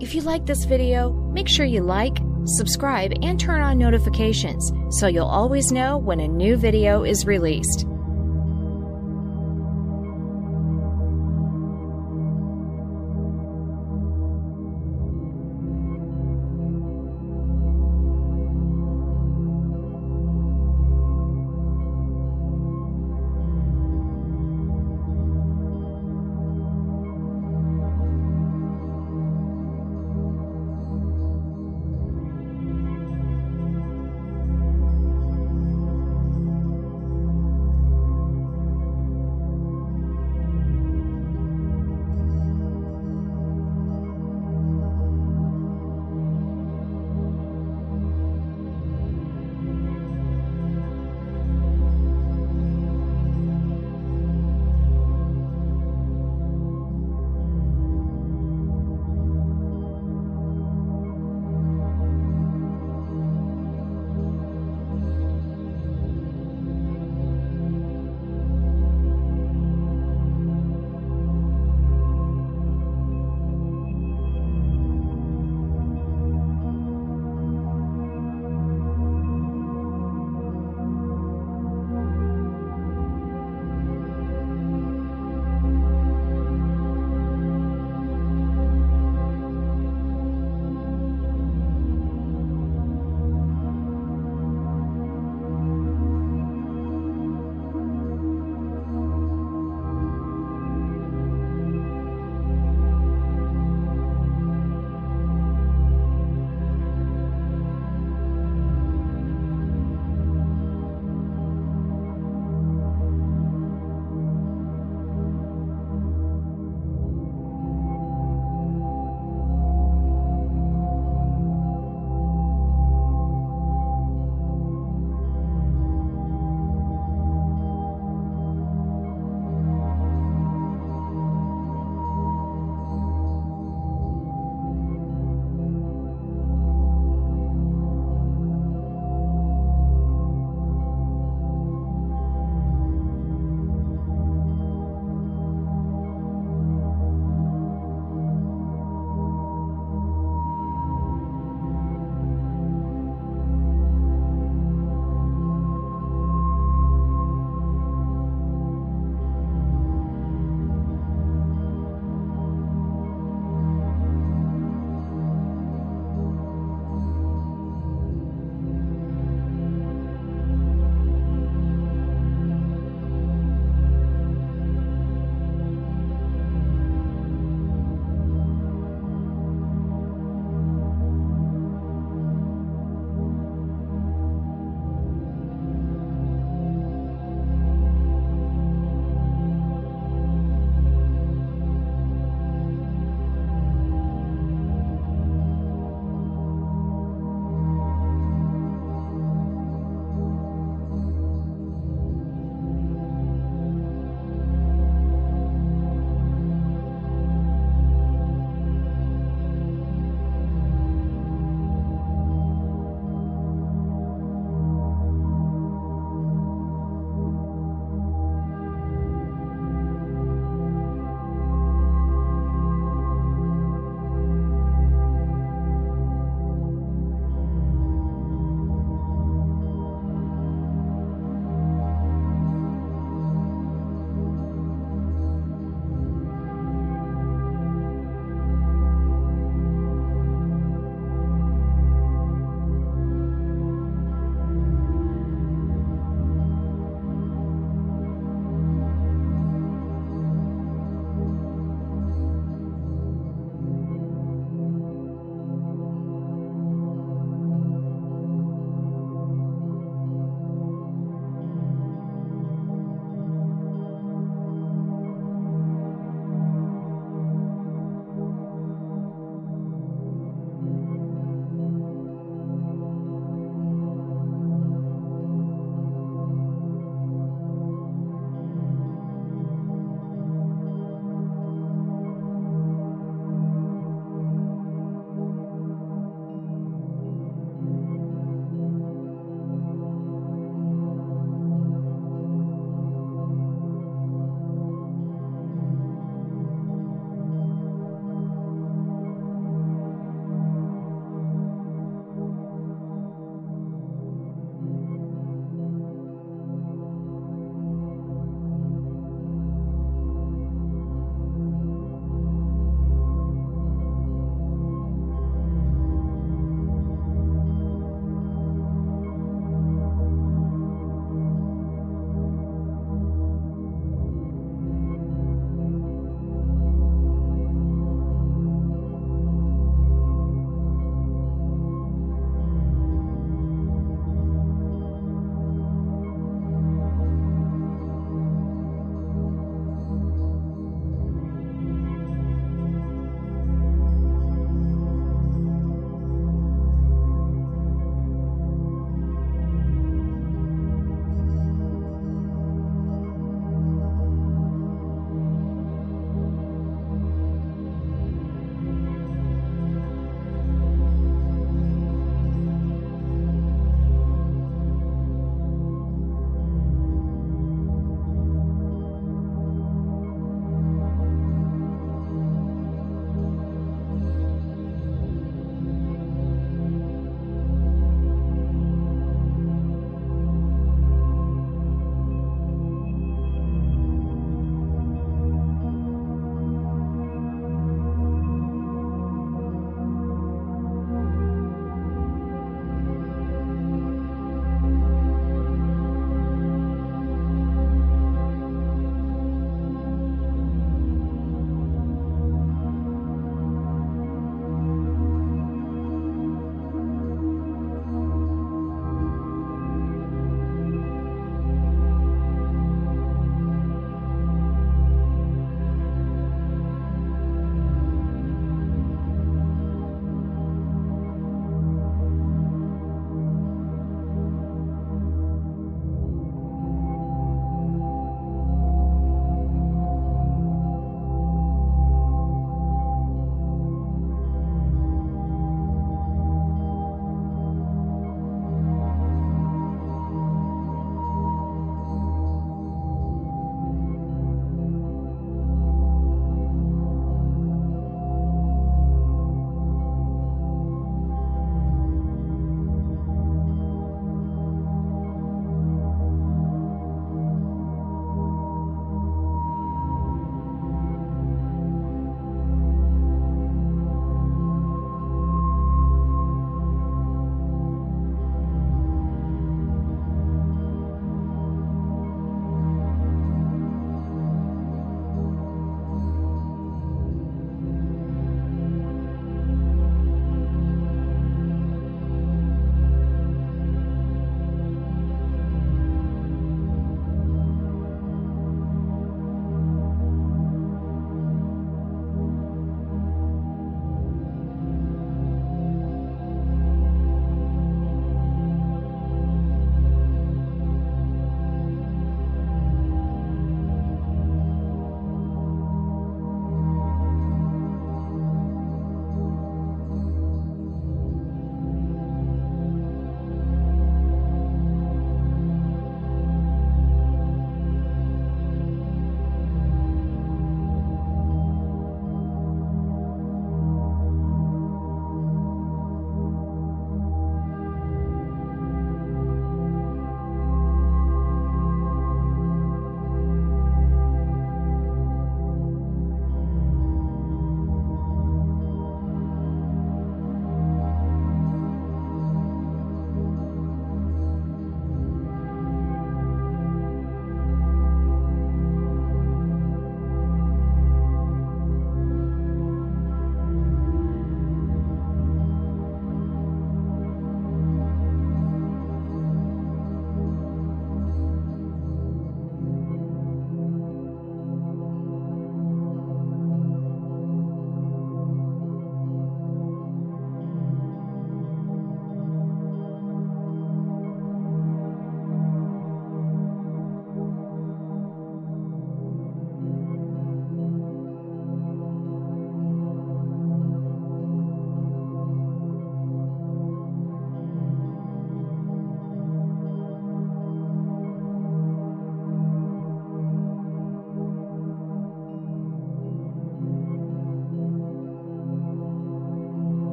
If you like this video, make sure you like, subscribe, and turn on notifications so you'll always know when a new video is released.